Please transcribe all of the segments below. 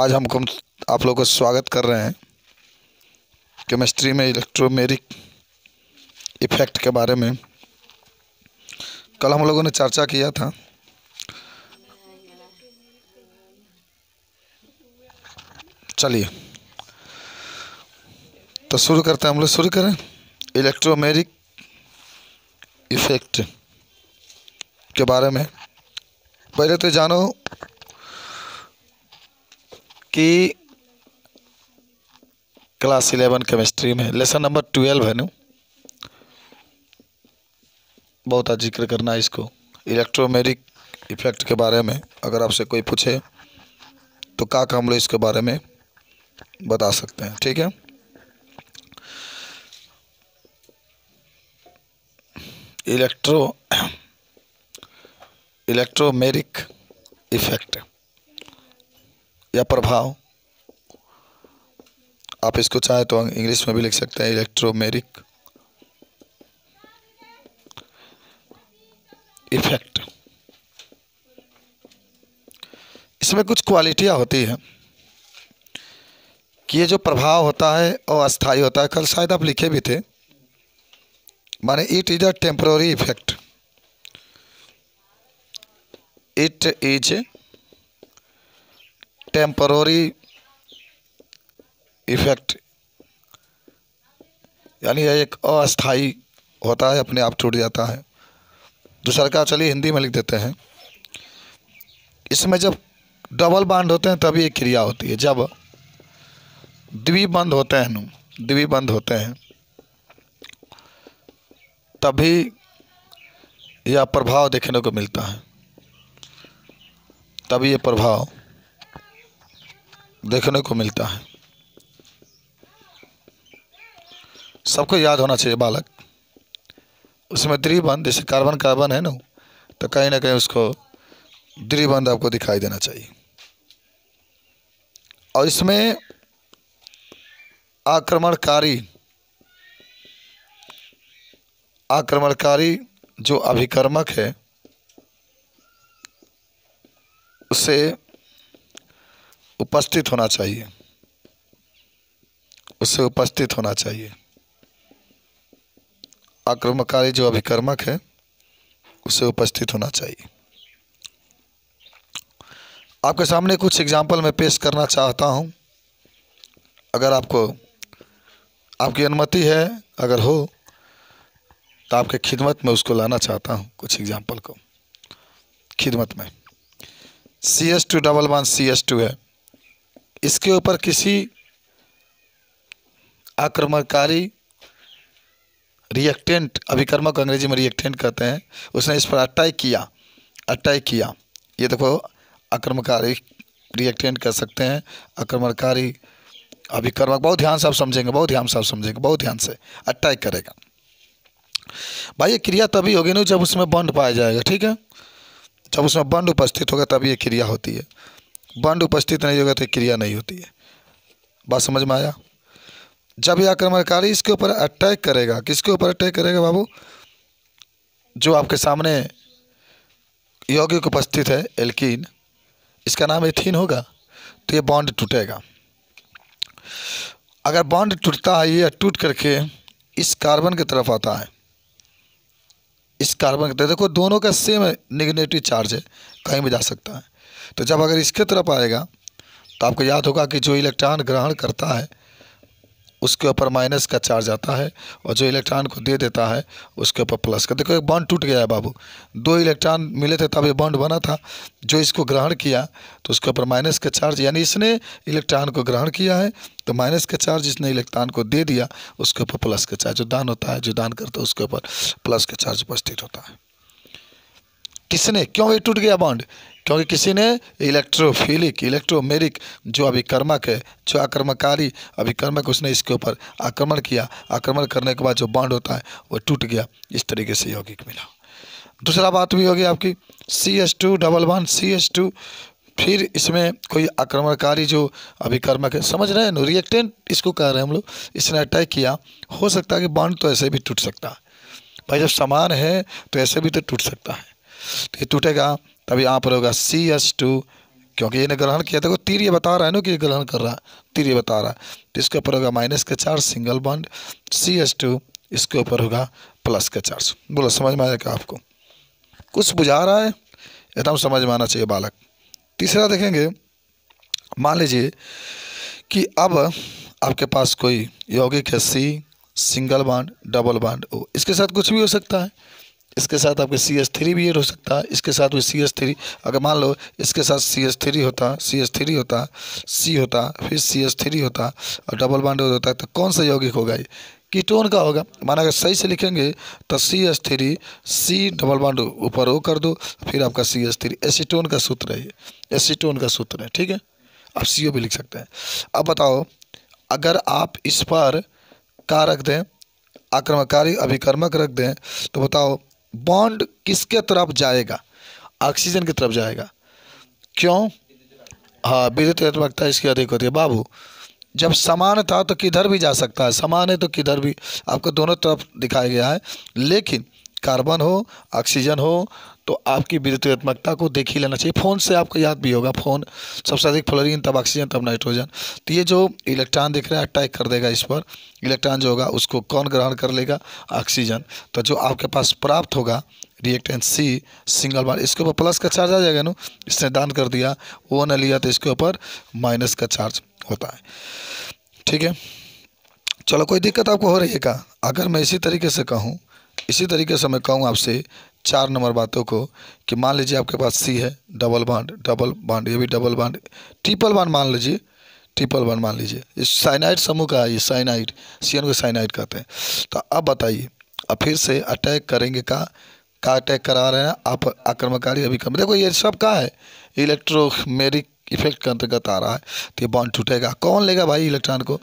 आज हम आप लोगों का स्वागत कर रहे हैं केमिस्ट्री में इलेक्ट्रोमेरिक इफ़ेक्ट के बारे में। कल हम लोगों ने चर्चा किया था। चलिए। तो शुरू करते हैं हम लोग। शुरू करें। इलेक्ट्रोमेरिक इफ़ेक्ट के बारे में। पहले तो जानो कि क्लास इलेवन केमिस्ट्री में लेसन नंबर ट्वेल्व है ना बहुत ज़िक्र करना है इसको। इलेक्ट्रोमेरिक इफ़ेक्ट के बारे में अगर आपसे कोई पूछे तो का हम लोग इसके बारे में बता सकते हैं, ठीक है? इलेक्ट्रो इलेक्ट्रोमेरिक इफ़ेक्ट या प्रभाव? आप इसको चाहे तो इंग्लिश में भी लिख सकते हैं इलेक्ट्रोमेरिक इफ़ेक्ट इसमें कुछ क्वालिटियाँ होती हैं कि ये जो प्रभाव होता है और अस्थाई होता है, कल शायद आप लिखे भी थे, माने it is a temporary effect it is temporary effect यानी यह एक अस्थाई होता है, अपने आप टूट जाता है। दूसरा का चलिए हिंदी में लिख देते हैं। इसमें जब डबल बांड होते हैं, तभी एक क्रिया होती है। जब द्विबंध होते हैं द्विबंध होते हैं, तभी यह प्रभाव देखने को मिलता है। तभी यह प्रभाव देखने को मिलता है। सबको याद होना चाहिए बालक। उसमें द्विबंध, जैसे कार्बन कार्बन है ना तो कहीं ना कहीं उसको द्विबंध आपको दिखाई देना चाहिए। और इसमें आक्रमणकारी आक्रमणकारी जो अभिकर्मक है, उसे उपस्थित होना चाहिए। उससे उपस्थित होना चाहिए। आक्रमणकारी जो अभिकर्मक है उसे उपस्थित होना चाहिए। आपके सामने कुछ एग्ज़ाम्पल मैं पेश करना चाहता हूँ। अगर आपको, आपकी अनुमति है, अगर हो तो आपके खिदमत में उसको लाना चाहता हूँ, कुछ एग्ज़ाम्पल को। खिदमत में। C S two double one C S two है। इसके ऊपर किसी आक्रमणकारी रिएक्टेंट अभिकर्मक अंग्रेज़ी में रिएक्टेंट कहते हैं, उसने इस पर अटैक किया अटैक किया। ये देखो, आक्रमणकारी रिएक्टेंट कह सकते हैं, आक्रमणकारी अभिकर्मक, बहुत ध्यान से आप समझेंगे, बहुत ध्यान से आप समझेंगे, बहुत ध्यान से अटैक करेगा। भाई, ये क्रिया तभी होगी ना जब उसमें बंड पाया जाएगा, ठीक है? जब उसमें बंड उपस्थित होगा, तभी ये क्रिया होती है। बंड उपस्थित नहीं होगा तो क्रिया नहीं होती है। बात समझ में आया? जब यह आक्रमणकारी इसके ऊपर अटैक करेगा, किसके ऊपर अटैक करेगा बाबू? जो आपके सामने यौगिक उपस्थित है, एल्कीन, इसका नाम एथीन होगा तो ये बॉन्ड टूटेगा। अगर बॉन्ड टूटता है, ये टूट करके इस कार्बन की तरफ़ आता है, इस कार्बन की तरफ़, देखो दोनों का सेम निगेटिव चार्ज है, कहीं भी जा सकता है। तो जब अगर इसके तरफ़ आएगा तो आपको याद होगा कि जो इलेक्ट्रॉन ग्रहण करता है, उसके ऊपर माइनस का चार्ज आता है और जो इलेक्ट्रॉन को दे देता है, उसके ऊपर प्लस का। देखो, एक बॉन्ड टूट गया है बाबू। दो इलेक्ट्रॉन मिले थे, तब ये बॉन्ड बना था। जो इसको ग्रहण किया तो उसके ऊपर माइनस का चार्ज यानी इसने इलेक्ट्रॉन को ग्रहण किया है तो माइनस का चार्ज इसने इलेक्ट्रॉन को दे दिया, उसके ऊपर प्लस का चार्ज जो दान होता है, जो दान करता है, उसके ऊपर प्लस का चार्ज उपस्थित होता है। किसने? क्यों ये टूट गया बॉन्ड क्योंकि किसी ने इलेक्ट्रोफिलिक इलेक्ट्रोमेरिक जो अभिकर्मक है, जो आक्रमणकारी अभिकर्मक उसने इसके ऊपर आक्रमण किया, आक्रमण करने के बाद जो बॉन्ड होता है, वो टूट गया। इस तरीके से यौगिक मिला। दूसरा बात भी होगी आपकी C S two double one C S two फिर इसमें कोई आक्रमणकारी जो अभिकर्मक है, समझ रहे हैं रिएक्टेंट इसको कह रहे हैं हम लोग। इसने अटैक किया। हो सकता है कि बॉन्ड तो ऐसे भी टूट सकता है। भाई जब समान है तो ऐसे भी तो टूट सकता है। तो ये टूटेगा। तभी यहाँ पर होगा सी एस टू क्योंकि ये ग्रहण किया। देखो, तीर ये बता रहा है ना कि ये ग्रहण कर रहा है। तीर ये बता रहा है। तो इसके ऊपर होगा माइनस का charge single bond C S two इसके ऊपर होगा प्लस का चार्ज बोलो, समझ में आएगा आपको? कुछ बुझा रहा है? एकदम समझ में आना चाहिए, बालक। तीसरा देखेंगे। मान लीजिए कि अब आपके पास कोई यौगिक है सी सिंगल बाड डबल बाड ओ, इसके साथ कुछ भी हो सकता है। इसके साथ आपके सी एस थ्री भी हो सकता है। इसके साथ भी सी एस थ्री अगर मान लो इसके साथ सी एस थ्री होता सी एस थ्री होता सी होता, फिर सी एस थ्री होता, और डबल बाड होता तो कौन सा यौगिक होगा ये? कीटोन का होगा। माना अगर सही से लिखेंगे तो C S three C double bond ऊपर ओ कर दो, फिर आपका सी एस थ्री एसीटोन का सूत्र है ये। एसीटोन का सूत्र है, ठीक है? आप सी ओ भी लिख सकते हैं। अब बताओ, अगर आप इस पर का रख दें आक्रमकारी अभिकर्मक रख दें तो बताओ बॉन्ड किसके तरफ़ जाएगा? ऑक्सीजन की तरफ़ जाएगा। क्यों? हाँ विद्युत इसकी अधिक होती है। बाबू, जब समान था तो किधर भी जा सकता है? समान है तो किधर भी। आपको दोनों तरफ़ दिखाया गया है। लेकिन कार्बन हो, ऑक्सीजन हो तो आपकी विद्युतात्मकता को देख ही लेना चाहिए। फ़ोन से आपको याद भी होगा, फ़ोन सबसे अधिक फ्लोरीन, तब ऑक्सीजन, तब नाइट्रोजन। तो ये जो इलेक्ट्रॉन दिख रहा है, अटैक कर देगा इस पर। इलेक्ट्रॉन जो होगा, उसको कौन ग्रहण कर लेगा? ऑक्सीजन। तो जो आपके पास प्राप्त होगा, रिएक्टेंट सी, सिंगल बार, इसके ऊपर प्लस का चार्ज आ जाएगा ना? इसने दान कर दिया, वो न लिया तो इसके ऊपर माइनस का चार्ज होता है। ठीक है? चलो, कोई दिक्कत आपको हो रही है क्या? अगर मैं इसी तरीके से कहूँ, इसी तरीके से मैं कहूँ आपसे चार नंबर बातों को कि मान लीजिए आपके पास सी है डबल बांड डबल बाड ये भी डबल बांड ट्रिपल बांड मान लीजिए ट्रिपल बाड मान लीजिए। ये साइनाइड समूह का है, ये साइनाइड सी को साइनाइड कहते हैं। तो अब बताइए, अब फिर से अटैक करेंगे का का अटैक करा रहे हैं आप, आक्रमणकारी अभी कम देखो ये सब का है इलेक्ट्रोमेरिक इफ़ेक्ट के अंतर्गत आ रहा है तो ये बॉन्ड टूटेगा कौन लेगा भाई इलेक्ट्रॉन को?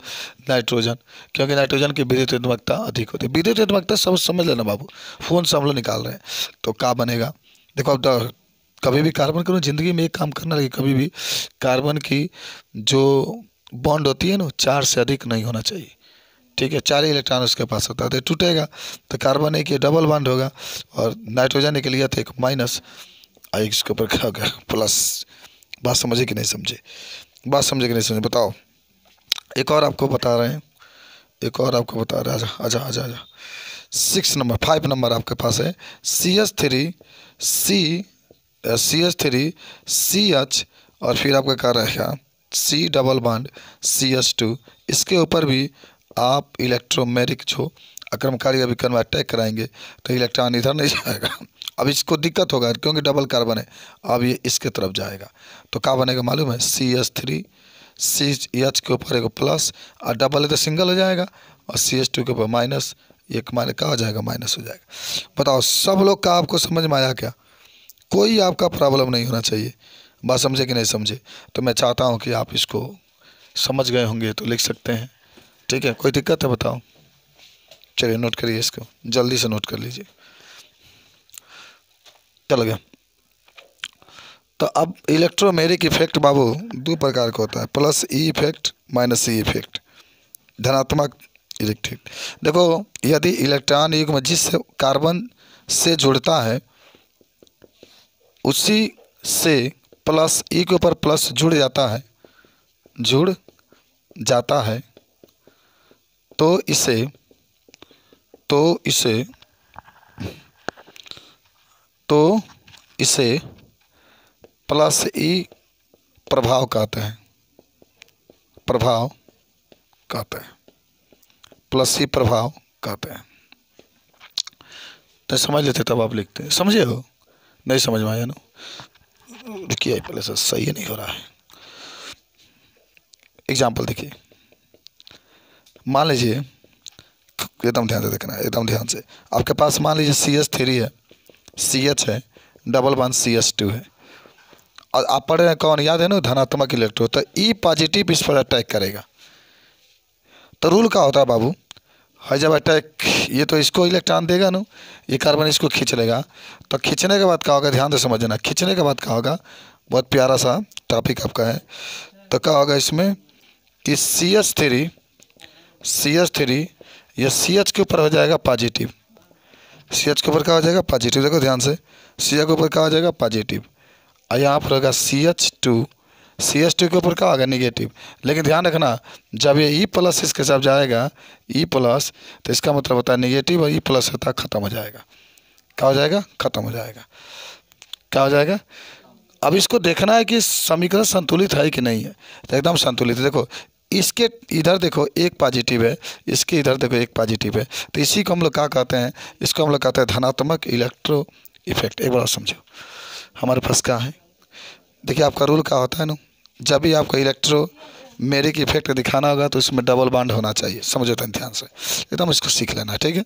नाइट्रोजन क्योंकि नाइट्रोजन की विद्युत अधिक होती है। विद्युत सब समझ लेना बाबू। फ़ोन से हम लोग निकाल रहे हैं। तो क्या बनेगा? देखो अब कभी भी कार्बन करो, ज़िंदगी में एक काम करना लगे कभी भी कार्बन की जो बॉन्ड होती है ना, चार से अधिक नहीं होना चाहिए। ठीक है? चार इलेक्ट्रॉन उसके पास होता है। तो टूटेगा। तो कार्बन एक डबल बॉन्ड होगा। और नाइट्रोजन के लिए तो एक माइनस और इसके ऊपर क्या होगा प्लस बात समझे कि नहीं समझे। बात समझे कि नहीं समझे, बताओ। एक और आपको बता रहे हैं। एक और आपको बता रहे हैं। आजा आजा आजा सिक्स नंबर फाइव नंबर आपके पास है। C H three C C H three C H और फिर आपका क्या रहेगा C double bond C H two इसके ऊपर भी आप इलेक्ट्रोमेरिक जो अक्रमकारी अभिक्रम अटैक कराएँगे तो इलेक्ट्रॉन इधर नहीं जाएगा। अब इसको दिक्कत होगा क्योंकि डबल कार्बन है। अब ये इसके तरफ़ जाएगा। तो क्या बनेगा मालूम है? C H three C H के ऊपर एक प्लस और डबल है तो सिंगल हो जाएगा और सी एच टू के ऊपर माइनस एक माइनस कहा जाएगा? माइनस हो जाएगा। बताओ, सब लोग का आपको समझ में आया क्या? कोई आपका प्रॉब्लम नहीं होना चाहिए। बात समझे कि नहीं समझे? तो मैं चाहता हूँ कि आप इसको समझ गए होंगे तो लिख सकते हैं। ठीक है? कोई दिक्कत है? बताओ। चलिए नोट करिए इसको। जल्दी से नोट कर लीजिए। चल गया। तो अब इलेक्ट्रोमेरिक इफ़ेक्ट बाबू, दो प्रकार का होता है plus E effect minus E effect धनात्मक इलेक्ट्रिक देखो, यदि इलेक्ट्रॉन युग में जिस कार्बन से जुड़ता है, उसी से प्लस ई के ऊपर प्लस जुड़ जाता है, जुड़ जाता है तो इसे तो इसे तो इसे प्लस ई प्रभाव कहते हैं। प्रभाव कहते हैं। प्लस ई प्रभाव कहते हैं। तो समझ लेते तब आप लिखते हैं। समझे हो? नहीं समझ में आया ना? देखिए, पहले से सही नहीं हो रहा है। एग्ज़ाम्पल देखिए। मान लीजिए, एकदम ध्यान से देखना है, एकदम ध्यान से। आपके पास मान लीजिए सी एस थ्री है। सी एच है double one C S two है। और आप पढ़ रहे हैं, कौन? याद है ना, धनात्मक इलेक्ट्रो तो ई पॉजिटिव इस पर अटैक करेगा। तो रूल क्या होता है बाबू? है जब अटैक ये तो इसको इलेक्ट्रॉन देगा ना, ये कार्बन इसको खींच लेगा। तो खींचने के बाद क्या होगा? ध्यान से समझना। खींचने के बाद क्या होगा? बहुत प्यारा सा टॉपिक आपका है। तो क्या होगा इसमें? कि C H three C H three ये सी एच के ऊपर हो जाएगा पॉजिटिव सी एच के ऊपर क्या हो जाएगा पॉजिटिव देखो ध्यान से। सी एच के ऊपर क्या हो जाएगा पॉजिटिव और यहाँ पर होगा C H two C S two के ऊपर क्या होगा निगेटिव लेकिन ध्यान रखना, जब ये ई प्लस इसके साथ जाएगा ई प्लस तो इसका मतलब होता है निगेटिव और ई प्लस होता है ख़त्म हो जाएगा। क्या हो जाएगा? ख़त्म हो जाएगा। क्या हो जाएगा? अब इसको देखना है कि समीकरण संतुलित है कि नहीं है। तो एकदम संतुलित है। देखो इसके इधर देखो, एक पॉजिटिव है। इसके इधर देखो, एक पॉजिटिव है। तो इसी को हम लोग क्या कहते हैं? इसको हम लोग कहते हैं धनात्मक इलेक्ट्रो इफ़ेक्ट एक बार समझो। हमारे पास क्या है? देखिए, आपका रूल क्या होता है ना? जब भी आपको इलेक्ट्रो मेरिक इफ़ेक्ट दिखाना होगा तो इसमें डबल बाड होना चाहिए। समझो तो ध्यान से। एकदम इसको सीख लेना, ठीक है?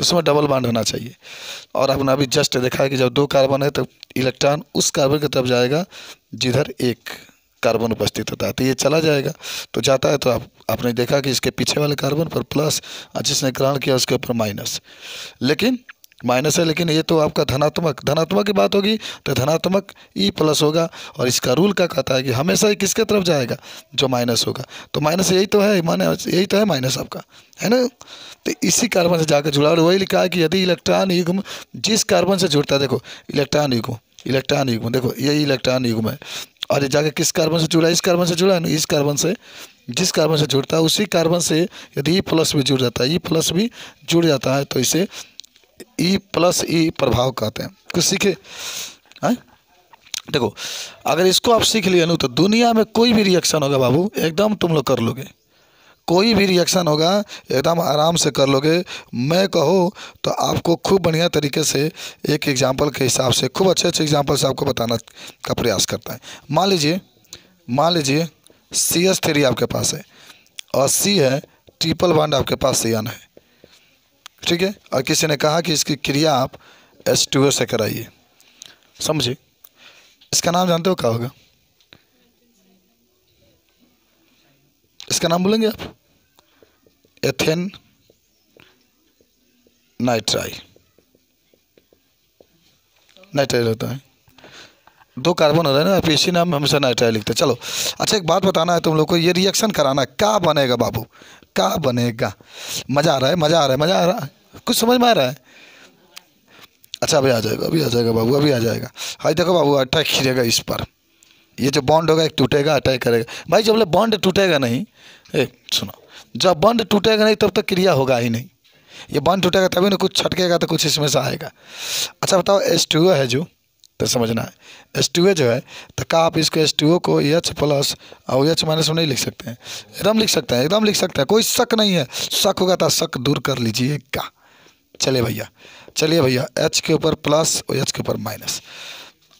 उसमें डबल बाड होना चाहिए। और आपने अभी जस्ट देखा है कि जब दो कार्बन है तो इलेक्ट्रॉन उस कार्बन की तरफ़ जाएगा, जिधर एक। कार्बन उपस्थित होता है। तो ये चला जाएगा। तो जाता है तो आप, आपने देखा कि इसके पीछे वाले कार्बन पर प्लस, और जिसने ग्रहण किया उसके ऊपर माइनस। लेकिन, माइनस है, लेकिन ये तो आपका धनात्मक धनात्मक की बात होगी तो धनात्मक ई प्लस होगा, और इसका रूल क्या कहता है कि हमेशा ही किसके तरफ़ जाएगा? जो माइनस होगा। तो माइनस यही तो है, माने यही तो है माइनस आपका। है ना? तो इसी कार्बन से जाकर जुड़ा और वही लिखा है कि यदि इलेक्ट्रॉन युग्म, जिस कार्बन से जुड़ता है, देखो, इलेक्ट्रॉन युग्म इलेक्ट्रॉन युग्म, देखो यही इलेक्ट्रॉन युग्म है। और ये जाके किस कार्बन से जुड़ा? इस कार्बन से जुड़ा है ना? इस कार्बन से। जिस कार्बन से जुड़ता है, उसी कार्बन से यदि ई प्लस भी जुड़ जाता है ई प्लस भी जुड़ जाता है तो इसे ई प्लस ई प्रभाव कहते हैं। कुछ सीखे? है? देखो, अगर इसको आप सीख लिए ना तो दुनिया में कोई भी रिएक्शन होगा बाबू, एकदम तुम लोग कर लोगे। कोई भी रिएक्शन होगा, एकदम आराम से कर लोगे। मैं कहो तो आपको खूब बढ़िया तरीके से एक एग्जांपल के हिसाब से, खूब अच्छे अच्छे एग्जांपल से आपको बताना का प्रयास करता है। मान लीजिए मान लीजिए सी एस थ्री आपके पास है और सी है ट्रिपल बॉन्ड आपके पास सी एन है। ठीक है? और किसी ने कहा कि इसकी क्रिया आप एस टू से कराइए। समझिए इसका नाम जानते हो क्या होगा? इसका नाम बोलेंगे आप? एथेन नाइट्राई नाइट्राइल होता है। दो कार्बन हो रहे हैं ना आप इसी नाम हमेशा नाइट्राइल लिखते हैं। चलो अच्छा एक बात बताना है तुम लोग को, ये रिएक्शन कराना है क्या बनेगा बाबू? क्या बनेगा? मज़ा आ रहा है, मज़ा आ रहा है, मज़ा आ रहा है। कुछ समझ में आ रहा है? अच्छा अभी आ जाएगा, अभी आ जाएगा बाबू, अभी आ जाएगा। हाई देखो बाबू अटैक खींचेगा इस पर। ये जो बॉन्ड होगा, एक टूटेगा अटैक करेगा। भाई, जब बॉन्ड टूटेगा नहीं, ए, सुनो। जब बॉन्ड टूटेगा नहीं, तब तक क्रिया होगा ही नहीं। ये बॉन्ड टूटेगा तभी ना कुछ छटकेगा तो कुछ इसमें से आएगा। अच्छा बताओ एस है जो तो समझना है। एस जो है तो क्या आप इसको एस को एच प्लस और एच माइनस में नहीं लिख सकते हैं? एकदम लिख सकते हैं, एकदम लिख सकते हैं। कोई शक नहीं है। शक होगा तो शक दूर कर लीजिए क्या चलिए भैया चलिए भैया एच के ऊपर प्लस और एच के ऊपर माइनस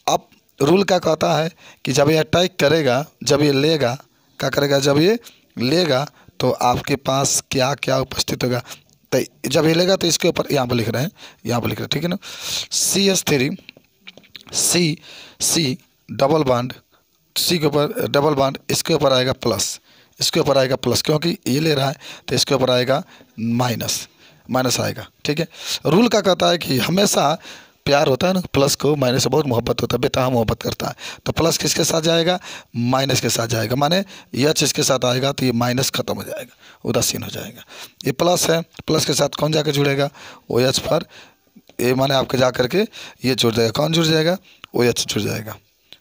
अब रूल क्या कहता है कि जब ये अटैक करेगा, जब ये लेगा, क्या करेगा? जब ये लेगा तो आपके पास क्या क्या उपस्थित होगा? तो जब ये लेगा तो इसके ऊपर यहाँ पर लिख रहे हैं, यहाँ पर लिख रहे हैं, ठीक है ना? C S three C C double bond C के ऊपर डबल बाड इसके ऊपर आएगा प्लस इसके ऊपर आएगा प्लस क्योंकि ये ले रहा है तो इसके ऊपर आएगा माइनस माइनस आएगा, ठीक है? रूल का कहता है कि हमेशा प्यार होता है ना, प्लस को माइनस से बहुत मोहब्बत होता है बेटा मोहब्बत करता है। तो प्लस किसके साथ जाएगा? माइनस के साथ जाएगा। माने एच इसके साथ आएगा तो ये माइनस खत्म हो जाएगा, उदासीन हो जाएगा। ये प्लस है, प्लस के साथ कौन जाकर जुड़ेगा? ओ एच पर। ये माने आपके जा करके ये जुड़ जाएगा। कौन जुड़ जाएगा? ओ एच जुड़ जाएगा।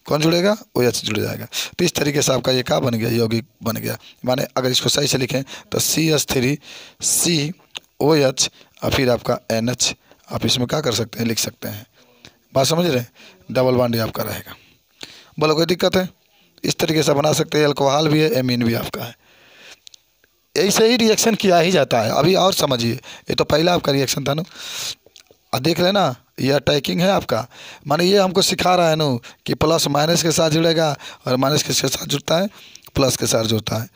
कौन जुड़ेगा? ओ एच जुड़ जाएगा। तो इस तरीके से आपका ये क्या बन गया? यौगिक बन गया। माने अगर इसको सही से लिखें तो C S three C O H और फिर आपका एन एच आप इसमें क्या कर सकते हैं, लिख सकते हैं। बात समझ रहे हैं? डबल बाडी आपका रहेगा। बोलो, कोई दिक्कत है? इस तरीके से बना सकते हैं। अल्कोहल भी है एमीन भी आपका है। ऐसे ही रिएक्शन किया ही जाता है। अभी और समझिए। ये तो पहला आपका रिएक्शन था ना। देख लेना ये अटैकिंग है आपका। माने ये हमको सिखा रहा है ना कि प्लस माइनस के साथ जुड़ेगा और माइनस किसके साथ जुड़ता है? प्लस के साथ जुड़ता है।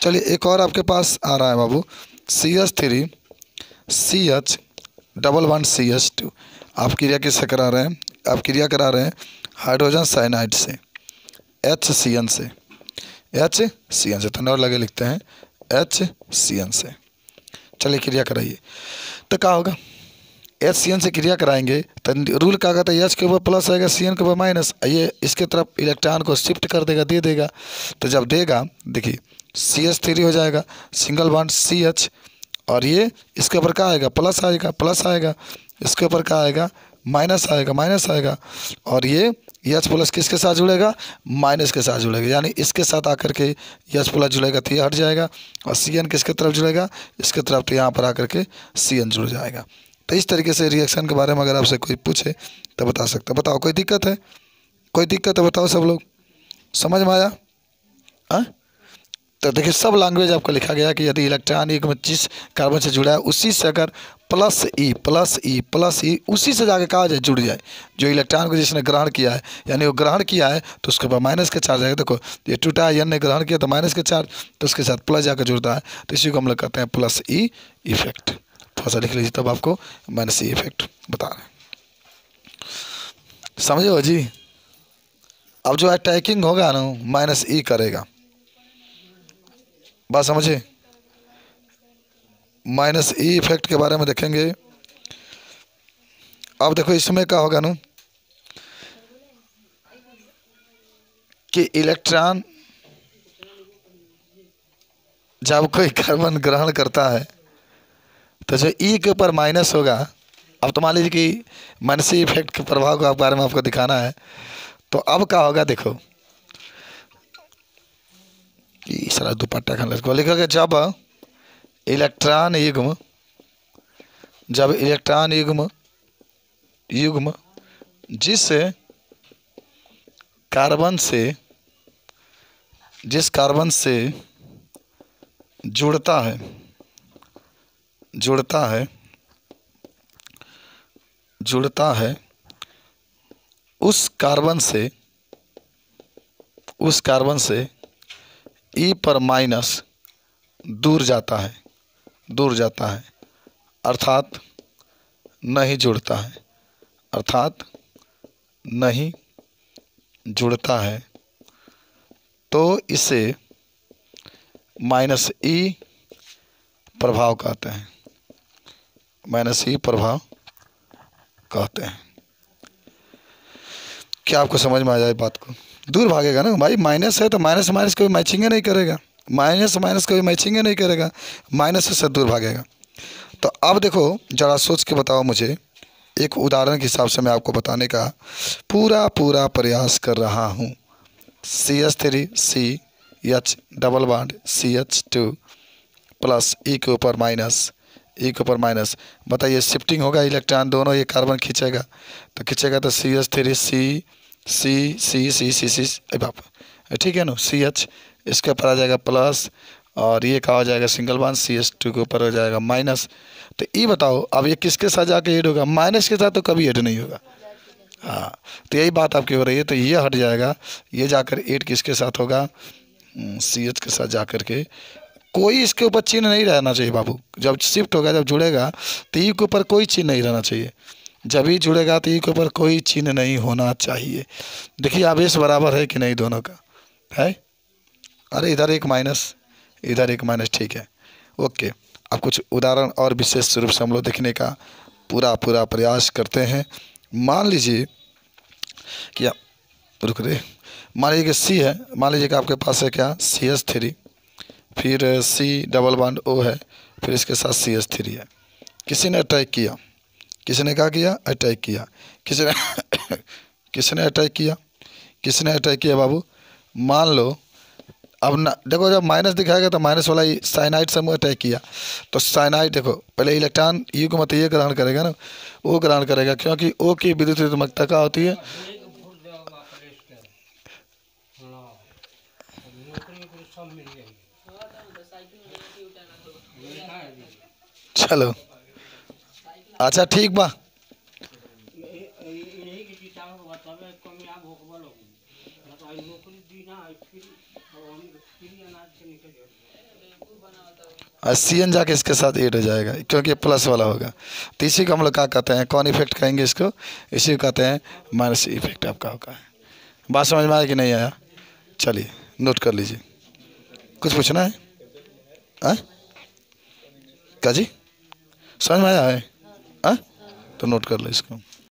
चलिए, एक और आपके पास आ रहा है बाबू। C H three C H double one C H two. आप क्रिया किससे करा रहे हैं? आप क्रिया करा रहे हैं हाइड्रोजन साइनाइड से एच सी। एन से एच सी एन से तो लगे लिखते हैं। H C. एन से चलिए क्रिया कराइए। तो क्या होगा एच सी एन से क्रिया कराएँगे तो रूल क्या कहता है? एच के ऊपर प्लस आएगा सी एन के ऊपर माइनस। ये इसके तरफ़ इलेक्ट्रॉन को शिफ्ट कर देगा, दे देगा। तो जब देगा, देखिए, सी एच थ्री हो जाएगा, सिंगल बॉन्ड सी एच और ये इसके ऊपर क्या आएगा? प्लस आएगा प्लस आएगा। इसके ऊपर क्या आएगा? माइनस आएगा माइनस आएगा। और ये एच प्लस किसके साथ जुड़ेगा? माइनस के साथ जुड़ेगा। यानी इसके साथ आकर के एच प्लस जुड़ेगा तो ये हट जाएगा। और सी एन किसके तरफ़ जुड़ेगा? इसके तरफ़ तो यहाँ पर आकर के सी एन जुड़ जाएगा। तो इस तरीके से रिएक्शन के बारे में अगर आपसे कोई पूछे तो बता सकते। बताओ, कोई दिक्कत है? कोई दिक्कत है? बताओ सब लोग। समझ में आया? हाँ? तो देखिए, सब लैंग्वेज आपको लिखा गया कि यदि इलेक्ट्रॉन एक में जिस कार्बन से जुड़ा है, उसी से अगर plus E plus E plus E उसी से जाके कहा जाए जुड़ जाए। जो इलेक्ट्रॉन को जिसने ग्रहण किया है, यानी वो ग्रहण किया है तो उसके बाद माइनस का चार्ज आएगा। देखो, ये टूटा है ने ग्रहण किया तो माइनस का चार्ज तो उसके साथ प्लस जाकर जुड़ता है। तो इसी को हम लोग कहते हैं प्लस ई इफ़ेक्ट थोड़ा सा लिख लीजिए तब आपको माइनस ई इफ़ेक्ट बता रहे समझे हो जी? अब जो अटैकिंग होगा ना माइनस ई करेगा। बात समझे माइनस ई इफ़ेक्ट के बारे में देखेंगे। अब देखो इसमें क्या होगा ना, कि इलेक्ट्रॉन जब कोई कार्बन ग्रहण करता है तो जो ई के ऊपर माइनस होगा, अब तो मान लीजिए कि माइनस ई इफ़ेक्ट के प्रभाव के बारे में आपको दिखाना है तो अब क्या होगा देखो सारा दुपट्टा खान लगा लिखा गया, जब इलेक्ट्रॉन युग्म, जब इलेक्ट्रॉन युग्म युग्म, जिस कार्बन से, जिस कार्बन से जुड़ता है जुड़ता है जुड़ता है, उस कार्बन से, उस कार्बन से ई पर माइनस दूर जाता है, दूर जाता है, अर्थात नहीं जुड़ता है, अर्थात नहीं जुड़ता है। तो इसे माइनस ई प्रभाव कहते हैं। माइनस ई प्रभाव कहते हैं। क्या आपको समझ में आ जाए बात को? दूर भागेगा ना। भाई माइनस है तो माइनस माइनस कोई मैचिंग नहीं करेगा। माइनस माइनस कभी मैचिंग नहीं करेगा। माइनस से दूर भागेगा। तो अब देखो, ज़रा सोच के बताओ मुझे। एक उदाहरण के हिसाब से मैं आपको बताने का पूरा पूरा प्रयास कर रहा हूँ। C H three C H double bond C H two plus E के ऊपर माइनस ई के ऊपर माइनस बताइए शिफ्टिंग होगा इलेक्ट्रॉन दोनों, ये कार्बन खींचेगा। तो खींचेगा तो सी एच थ्री सी सी सी सी सी सी बाप ठीक है ना? सी एच इसके ऊपर आ जाएगा प्लस और ये कहा हो जाएगा? Single one C S two के ऊपर हो जाएगा माइनस तो ये बताओ अब ये किसके साथ जाके ऐड होगा? माइनस के साथ तो कभी ऐड नहीं होगा। हाँ तो यही बात आपकी हो रही है तो ये हट जाएगा। ये जाकर एड किसके साथ होगा? सी हम्म, एच के साथ जा के। कोई इसके ऊपर चिन्ह नहीं रहना चाहिए बाबू। जब शिफ्ट होगा जब जुड़ेगा तो ई के ऊपर कोई चिन्ह नहीं रहना चाहिए। जब ही जुड़ेगा तो ई के ऊपर कोई चिन्ह नहीं होना चाहिए। देखिए आवेश बराबर है कि नहीं दोनों का? है? अरे, इधर एक माइनस इधर एक माइनस ठीक है। ओके, अब कुछ उदाहरण और विशेष रूप से हम लोग देखने का पूरा पूरा प्रयास करते हैं। मान लीजिए कि रुक रहे। मान लीजिए कि सी है, मान लीजिए कि आपके पास है क्या? सी एस थ्री फिर सी डबल बॉन्ड ओ है, फिर इसके साथ सी एस थ्री है। किसी ने अटैक किया? किसी ने क्या किया? अटैक किया। किसी ने किसी ने अटैक किया? किसी ने अटैक किया बाबू? मान लो, अब ना, देखो जब माइनस दिखाएगा तो माइनस वाला ही साइनाइड समूह अटैक किया। तो साइनाइड देखो, पहले इलेक्ट्रॉन यू को मत, ये ग्रहण करेगा ना, वो ग्रहण करेगा, क्योंकि ओ की विद्युत ऋतुमकता क्या होती है? चलो। अच्छा ठीक बा। सी एन जाके इसके साथ एड हो जाएगा, क्योंकि प्लस वाला होगा। तो इसी को हम लोग क्या कहते हैं? कौन इफ़ेक्ट कहेंगे इसको। इसी को कहते हैं माइनस इफ़ेक्ट आपका होगा। बात समझ में आया कि नहीं आया? चलिए नोट कर लीजिए। कुछ पूछना है? आ? क्या जी? समझ में आया है? आ? तो नोट कर लो इसको